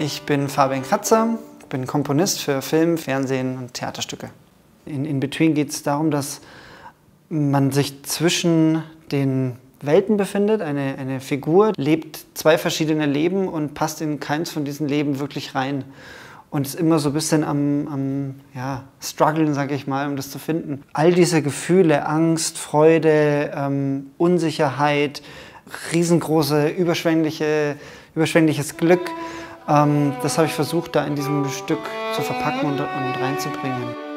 Ich bin Fabian Kratzer, bin Komponist für Film, Fernsehen und Theaterstücke. In In Between geht es darum, dass man sich zwischen den Welten befindet. Eine, eine Figur lebt zwei verschiedene Leben und passt in keins von diesen Leben wirklich rein. Und ist immer so ein bisschen am, am ja, struggeln, sage ich mal, um das zu finden. All diese Gefühle, Angst, Freude, ähm, Unsicherheit, riesengroße, überschwängliche, überschwängliches Glück, das habe ich versucht, da in diesem Stück zu verpacken und, und reinzubringen.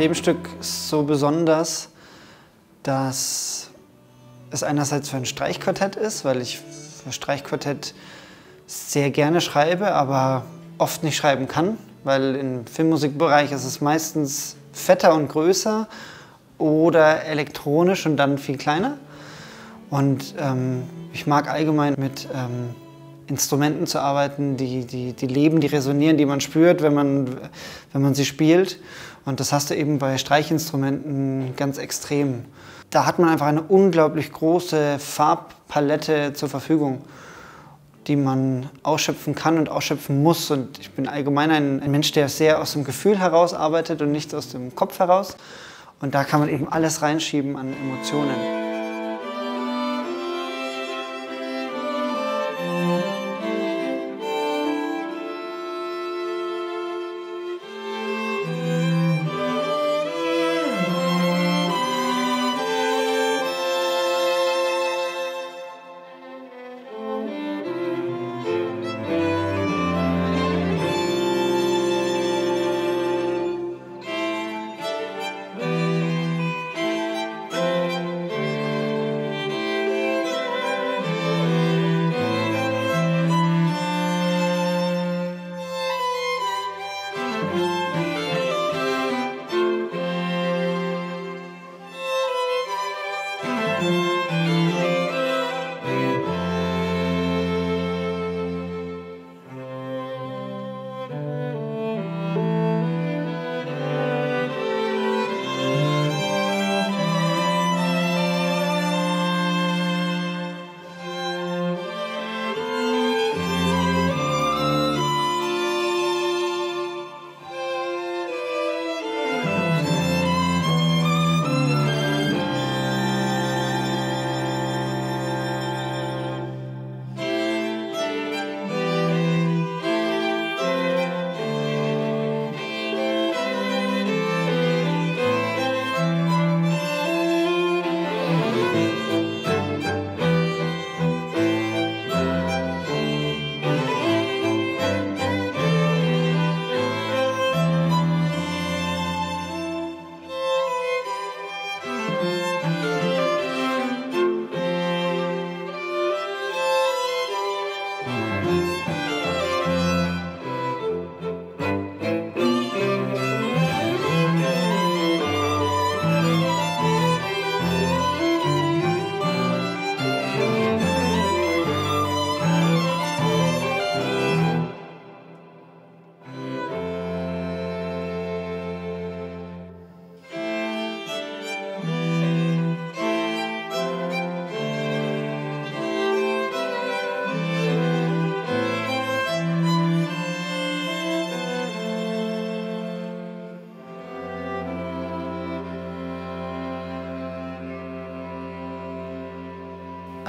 Dem Stück so besonders, dass es einerseits für ein Streichquartett ist, weil ich für Streichquartett sehr gerne schreibe, aber oft nicht schreiben kann, weil im Filmmusikbereich ist es meistens fetter und größer oder elektronisch und dann viel kleiner. Und ähm, ich mag allgemein mit ähm, Instrumenten zu arbeiten, die, die, die leben, die resonieren, die man spürt, wenn man, wenn man sie spielt. Und das hast du eben bei Streichinstrumenten ganz extrem. Da hat man einfach eine unglaublich große Farbpalette zur Verfügung, die man ausschöpfen kann und ausschöpfen muss. Und ich bin allgemein ein, ein Mensch, der sehr aus dem Gefühl heraus arbeitet und nicht aus dem Kopf heraus. Und da kann man eben alles reinschieben an Emotionen.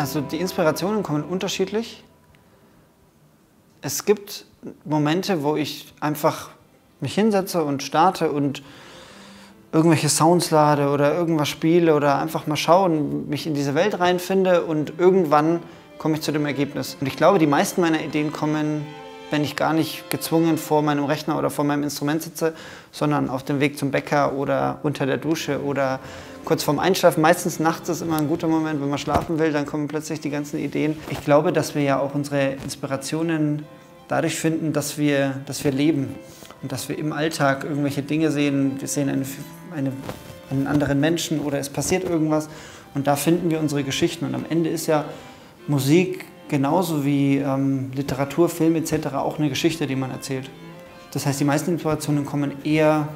Also die Inspirationen kommen unterschiedlich. Es gibt Momente, wo ich einfach mich hinsetze und starte und irgendwelche Sounds lade oder irgendwas spiele oder einfach mal schaue und mich in diese Welt reinfinde und irgendwann komme ich zu dem Ergebnis. Und ich glaube, die meisten meiner Ideen kommen, wenn ich gar nicht gezwungen vor meinem Rechner oder vor meinem Instrument sitze, sondern auf dem Weg zum Bäcker oder unter der Dusche oder kurz vorm Einschlafen. Meistens nachts ist immer ein guter Moment, wenn man schlafen will, dann kommen plötzlich die ganzen Ideen. Ich glaube, dass wir ja auch unsere Inspirationen dadurch finden, dass wir, dass wir leben und dass wir im Alltag irgendwelche Dinge sehen. Wir sehen eine, eine, einen anderen Menschen oder es passiert irgendwas und da finden wir unsere Geschichten. Und am Ende ist ja Musik genauso wie ähm, Literatur, Film etc. auch eine Geschichte, die man erzählt. Das heißt, die meisten Inspirationen kommen eher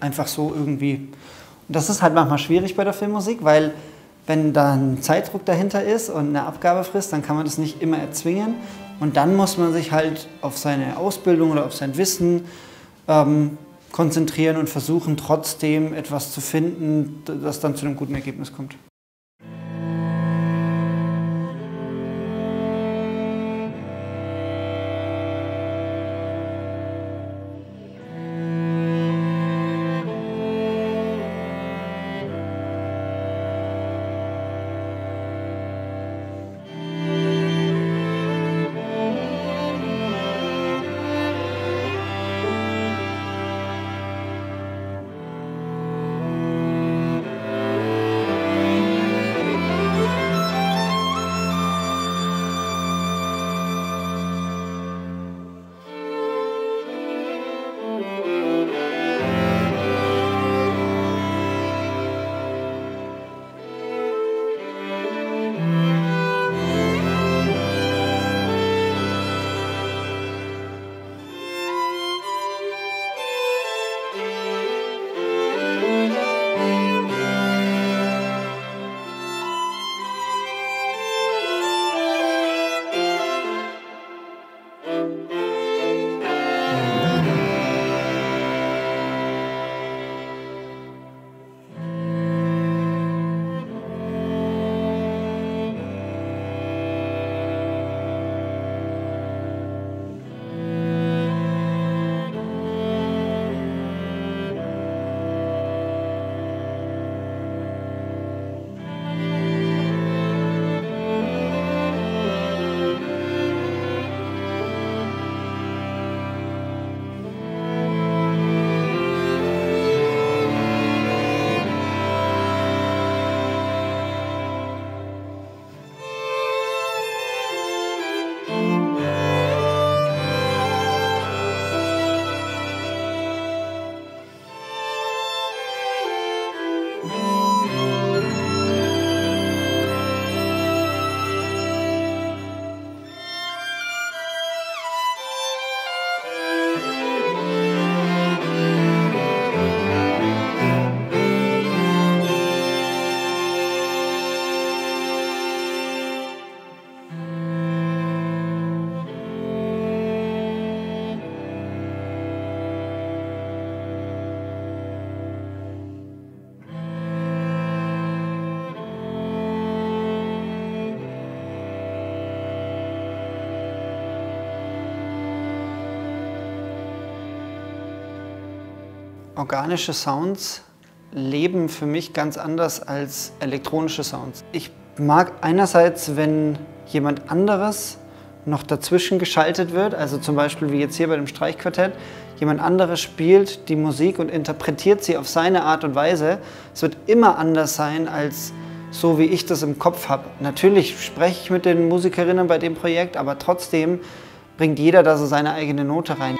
einfach so irgendwie das ist halt manchmal schwierig bei der Filmmusik, weil wenn da ein Zeitdruck dahinter ist und eine Abgabefrist, dann kann man das nicht immer erzwingen. Und dann muss man sich halt auf seine Ausbildung oder auf sein Wissen ähm, konzentrieren und versuchen trotzdem etwas zu finden, das dann zu einem guten Ergebnis kommt. Organische Sounds leben für mich ganz anders als elektronische Sounds. Ich mag einerseits, wenn jemand anderes noch dazwischen geschaltet wird, also zum Beispiel wie jetzt hier bei dem Streichquartett, jemand anderes spielt die Musik und interpretiert sie auf seine Art und Weise. Es wird immer anders sein als so, wie ich das im Kopf habe. Natürlich spreche ich mit den Musikerinnen bei dem Projekt, aber trotzdem bringt jeder da so seine eigene Note rein.